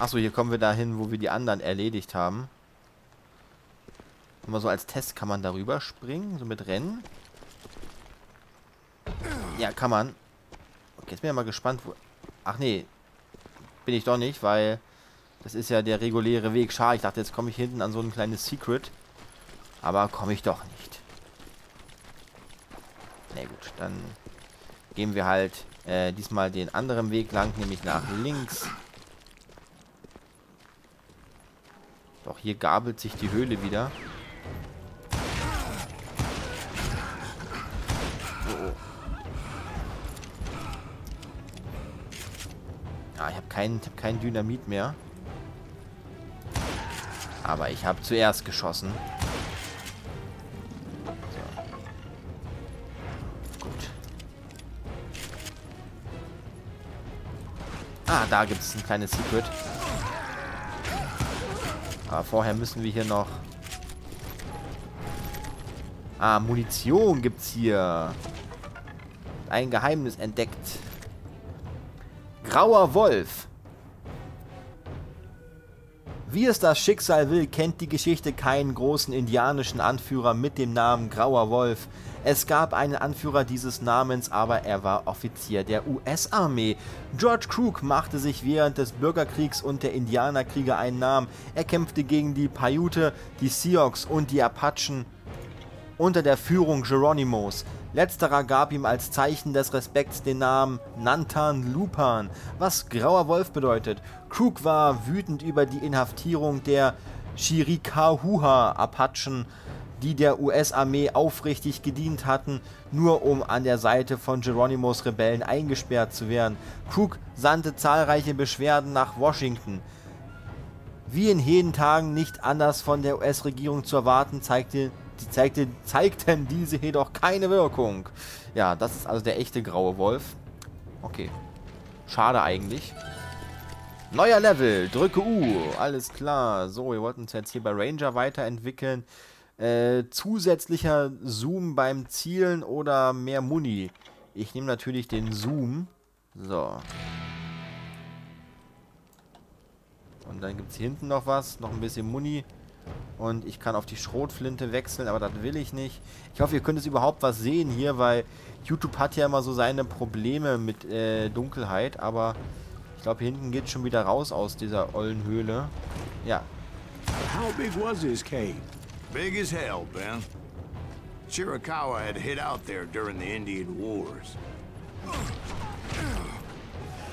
Achso, hier kommen wir dahin, wo wir die anderen erledigt haben. Immer so als Test kann man darüber springen, so mit Rennen. Ja, kann man. Okay, jetzt bin ich mal gespannt, wo... Ach nee, bin ich doch nicht, weil das ist ja der reguläre Weg. Schade, ich dachte, jetzt komme ich hinten an so ein kleines Secret. Aber komme ich doch nicht. Na gut, dann gehen wir halt äh, diesmal den anderen Weg lang, nämlich nach links. Doch hier gabelt sich die Höhle wieder. Ah, ich habe kein, hab kein Dynamit mehr. Aber ich habe zuerst geschossen. So. Gut. Ah, da gibt es ein kleines Secret. Aber vorher müssen wir hier noch... Ah, Munition gibt's hier. Ein Geheimnis entdeckt. Grauer Wolf. Wie es das Schicksal will, kennt die Geschichte keinen großen indianischen Anführer mit dem Namen Grauer Wolf. Es gab einen Anführer dieses Namens, aber er war Offizier der US-Armee. George Crook machte sich während des Bürgerkriegs und der Indianerkriege einen Namen. Er kämpfte gegen die Paiute, die Sioux und die Apachen unter der Führung Geronimos. Letzterer gab ihm als Zeichen des Respekts den Namen Nantan Lupan, was Grauer Wolf bedeutet. Crook war wütend über die Inhaftierung der Chiricahua-Apachen, die der US-Armee aufrichtig gedient hatten, nur um an der Seite von Geronimos Rebellen eingesperrt zu werden. Crook sandte zahlreiche Beschwerden nach Washington. Wie in jenen Tagen nicht anders von der US-Regierung zu erwarten, zeigte die zeigte, zeigten diese jedoch keine Wirkung. Ja, das ist also der echte graue Wolf. Okay. Schade eigentlich. Neuer Level. Drücke U. Alles klar. So, wir wollten uns jetzt hier bei Ranger weiterentwickeln. Äh, zusätzlicher Zoom beim Zielen oder mehr Muni. Ich nehme natürlich den Zoom. So. Und dann gibt es hinten noch was. Noch ein bisschen Muni. Und ich kann auf die Schrotflinte wechseln, aber das will ich nicht. Ich hoffe, ihr könnt es überhaupt was sehen hier, weil YouTube hat ja immer so seine Probleme mit äh, Dunkelheit. Aber ich glaube, hier hinten geht es schon wieder raus aus dieser ollen Höhle. Ja. How big was this cave? Big as hell, Ben. Chiricahua had hid out there during the Indian Wars.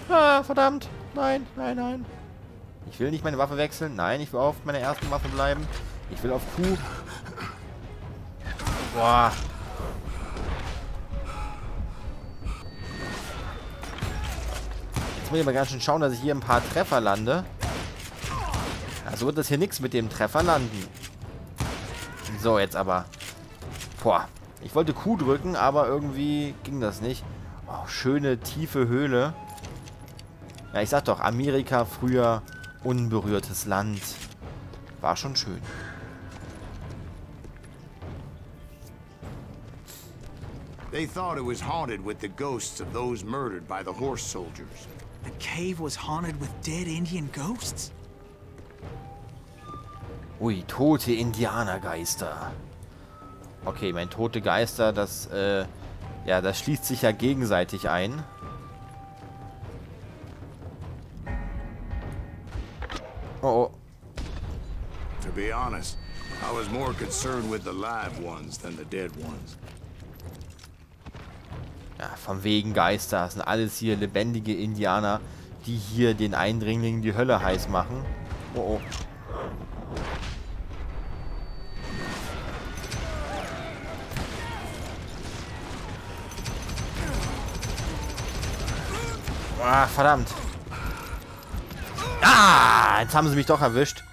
Ah, verdammt. Nein, nein, nein. Ich will nicht meine Waffe wechseln. Nein, ich will auf meiner ersten Waffe bleiben. Ich will auf Q. Boah. Jetzt muss ich mal ganz schön schauen, dass ich hier ein paar Treffer lande. Also wird das hier nichts mit dem Treffer landen. So, jetzt aber. Boah. Ich wollte Q drücken, aber irgendwie ging das nicht. Oh, schöne, tiefe Höhle. Ja, ich sag doch, Amerika früher unberührtes Land. War schon schön. They thought it was haunted with the ghosts of those murdered by the horse soldiers. The cave was haunted with dead Indian ghosts? Ui, tote Indianergeister. Okay, mein tote Geister, das, äh, ja, das schließt sich ja gegenseitig ein. I was more concerned with the live ones than the dead ones. Ja, von wegen Geister. Das sind alles hier lebendige Indianer, die hier den Eindringlingen die Hölle heiß machen. Oh, oh. Ah, verdammt. Ah, jetzt haben sie mich doch erwischt.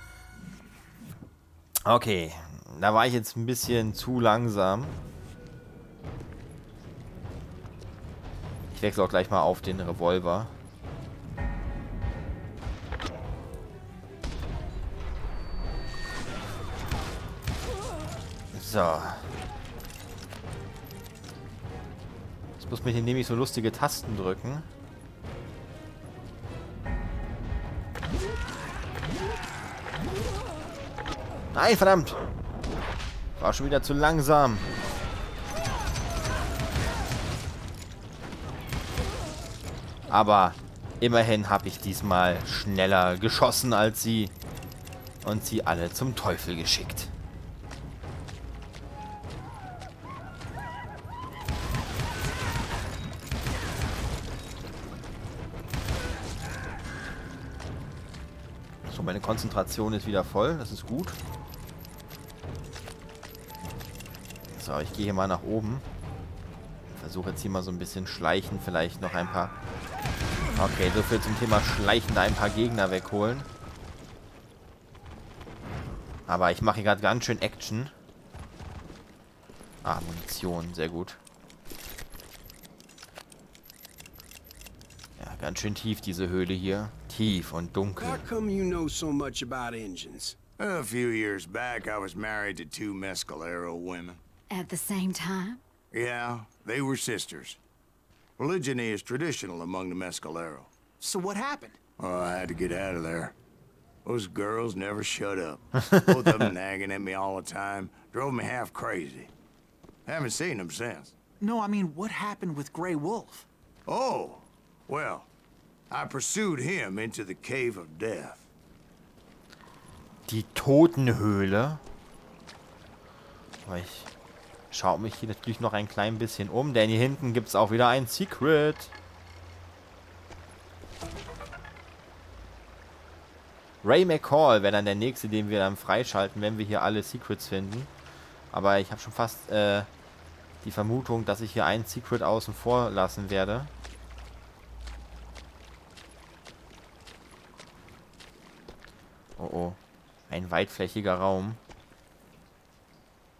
Okay, da war ich jetzt ein bisschen zu langsam. Ich wechsle auch gleich mal auf den Revolver. So. Jetzt muss man hier nämlich so lustige Tasten drücken. Nein, verdammt. War schon wieder zu langsam. Aber immerhin habe ich diesmal schneller geschossen als sie und sie alle zum Teufel geschickt. So, meine Konzentration ist wieder voll. Das ist gut. So, ich gehe hier mal nach oben. Versuche jetzt hier mal so ein bisschen schleichen. Vielleicht noch ein paar... Okay, so viel zum Thema Schleichen. Da ein paar Gegner wegholen. Aber ich mache hier gerade ganz schön Action. Ah, Munition. Sehr gut. Ja, ganz schön tief diese Höhle hier. Tief und dunkel. How come you know so much about engines? A few years back, I was married to two Mescalero women. At the same time? Yeah, they were sisters. Polygyny is traditional among the Mescalero. So what happened? Oh, I had to get out of there. Those girls never shut up. Both of them nagging at me all the time. Drove me half crazy. Haven't seen them since. No, I mean, what happened with Grey Wolf? Oh, well, I pursued him into the Cave of Death. Die Totenhöhle. Aber ich schaue mich hier natürlich noch ein klein bisschen um, denn hier hinten gibt es auch wieder ein Secret. Ray McCall wäre dann der nächste, den wir dann freischalten, wenn wir hier alle Secrets finden. Aber ich habe schon fast äh, die Vermutung, dass ich hier ein Secret außen vor lassen werde. Oh oh. Ein weitflächiger Raum.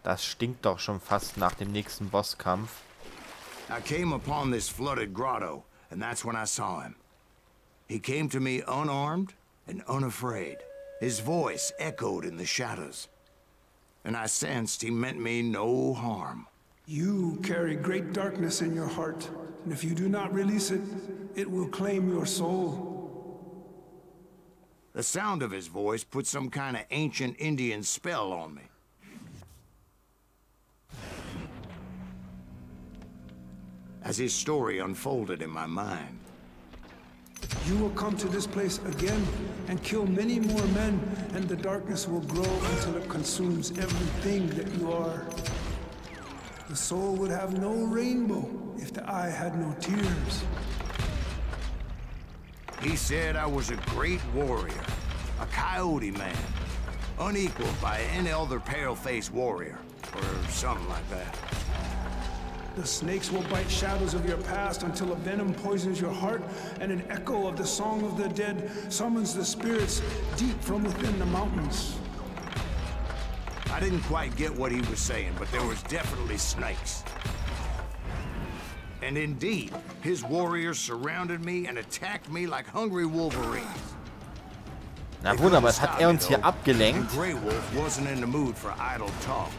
Das stinkt doch schon fast nach dem nächsten Bosskampf. I came upon this flooded grotto, and that's when I saw him. He came to me unarmed and unafraid. His voice echoed in the shadows. And I sensed he meant me no harm. You carry great darkness in your heart, and if you do not release it, it will claim your soul. The sound of his voice put some kind of ancient Indian spell on me. As his story unfolded in my mind, You will come to this place again and kill many more men, and the darkness will grow until it consumes everything that you are. The soul would have no rainbow if the eye had no tears. he said I was a great warrior, a coyote man, unequaled by any other pale-faced warrior, or something like that. The snakes will bite shadows of your past until a venom poisons your heart, and an echo of the song of the dead summons the spirits deep from within the mountains. I didn't quite get what he was saying, but there was definitely snakes. And indeed, his warriors surrounded me and attacked me like hungry wolverines. Na They wunderbar, couldn't es hat er uns hier abgelenkt. Grey Wolf wasn't in the mood for idle talk.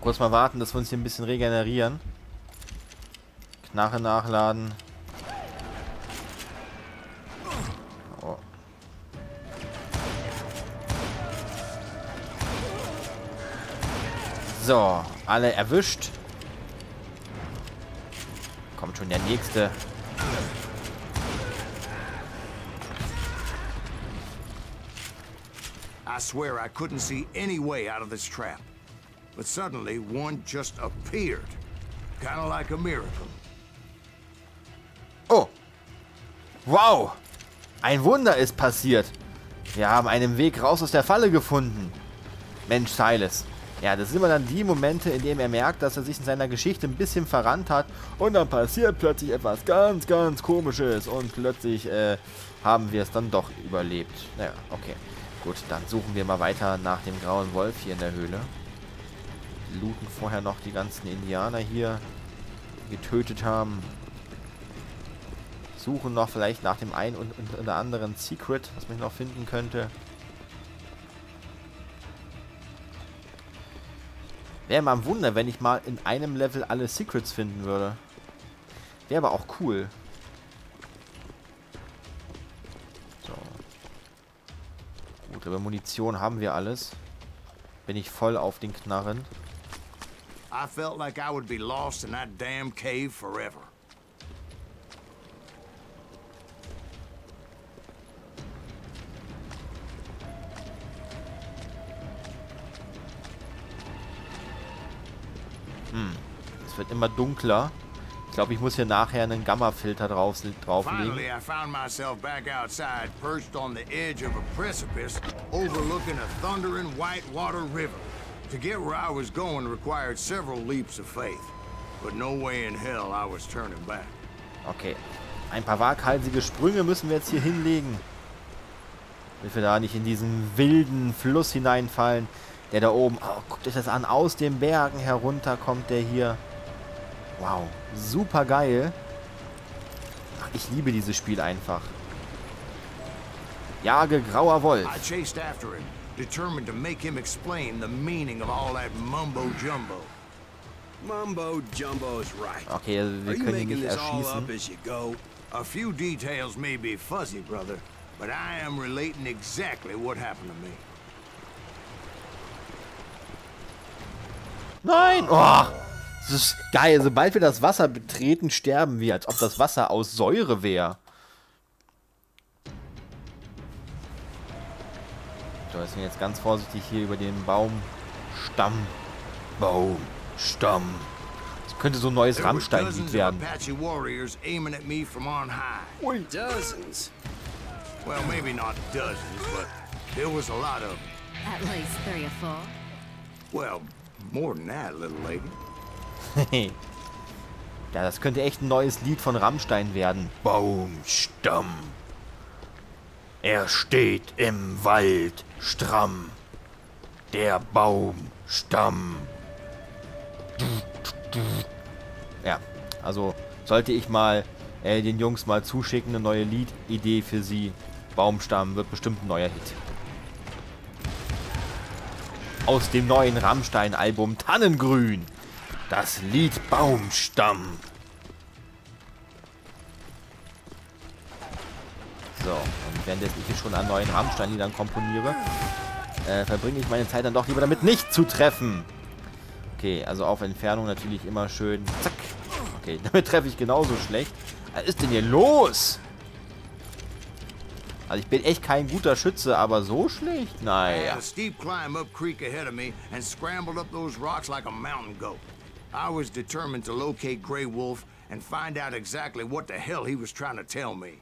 Kurz mal warten, dass wir uns hier ein bisschen regenerieren. Knarre nachladen. So, alle erwischt. Kommt schon der nächste. I swear I couldn't see any way out of this trap. But suddenly, one just appeared. Kind of like a miracle. Oh. Wow. Ein Wunder ist passiert. Wir haben einen Weg raus aus der Falle gefunden. Mensch, Silas. Ja, das sind immer dann die Momente, in denen er merkt, dass er sich in seiner Geschichte ein bisschen verrannt hat. Und dann passiert plötzlich etwas ganz, ganz Komisches. Und plötzlich äh, haben wir es dann doch überlebt. Naja, okay. Gut, dann suchen wir mal weiter nach dem grauen Wolf hier in der Höhle. Looten vorher noch die ganzen Indianer hier, die getötet haben. suchen noch vielleicht nach dem einen und, und, und anderen Secret, was man noch finden könnte. Wäre mal ein Wunder, wenn ich mal in einem Level alle Secrets finden würde. Wäre aber auch cool. So. Gut, aber Munition haben wir alles. Bin ich voll auf den Knarren. I felt like I would be lost in that damn cave forever. Es wird immer dunkler. Ich glaube, ich muss hier nachher einen Gamma-Filter drauf, drauflegen. Finally, I found myself back outside, perched on the edge of a precipice, overlooking a thundering whitewater river. To get where I was going required several leaps of faith, but no way in hell I was turning back. Okay. Ein paar waghalsige Sprünge müssen wir jetzt hier hinlegen. Damit wir da nicht in diesen wilden Fluss hineinfallen. Der da oben, oh, guckt euch das an, aus den Bergen herunter kommt der hier. Wow, super geil. Ach, ich liebe dieses Spiel einfach. Jage grauer Wolf. I chased after him, determined to make him explain the meaning of all that mumbo-jumbo. Mumbo jumbo's right. Okay, also wir Are you können ihn making nicht this all up erschießen. as you go? A few details may be fuzzy, brother, but I am relating exactly what happened to me. Nein! Oh, das ist geil. Sobald wir das Wasser betreten, sterben wir, als ob das Wasser aus Säure wäre. So, wir jetzt ganz vorsichtig hier über den Baumstamm. Baumstamm. Das könnte so ein neues Rammstein-Lied werden. High. Dozens. Well, maybe not dozens, but there was a lot of them. At least three or four. Well, more than that, little lady. ja, das könnte echt ein neues Lied von Rammstein werden. Baumstamm. Er steht im Wald stramm. Der Baumstamm. Ja, also sollte ich mal äh, den Jungs mal zuschicken, eine neue Liedidee für sie. Baumstamm wird bestimmt ein neuer Hit. Aus dem neuen Rammstein-Album Tannengrün. Das Lied Baumstamm. Während ich hier schon an neuen Rammstein-Liedern komponiere, äh, verbringe ich meine Zeit dann doch lieber damit, nicht zu treffen. Okay, also auf Entfernung natürlich immer schön. Zack. Okay, damit treffe ich genauso schlecht. Was ist denn hier los? Also ich bin echt kein guter Schütze, aber so schlecht? Naja. a steep climb up creek ahead of me and scrambled up rocks like a mountain goat. I was determined to locate Grey Wolf and find out exactly what the hell he was trying to tell me.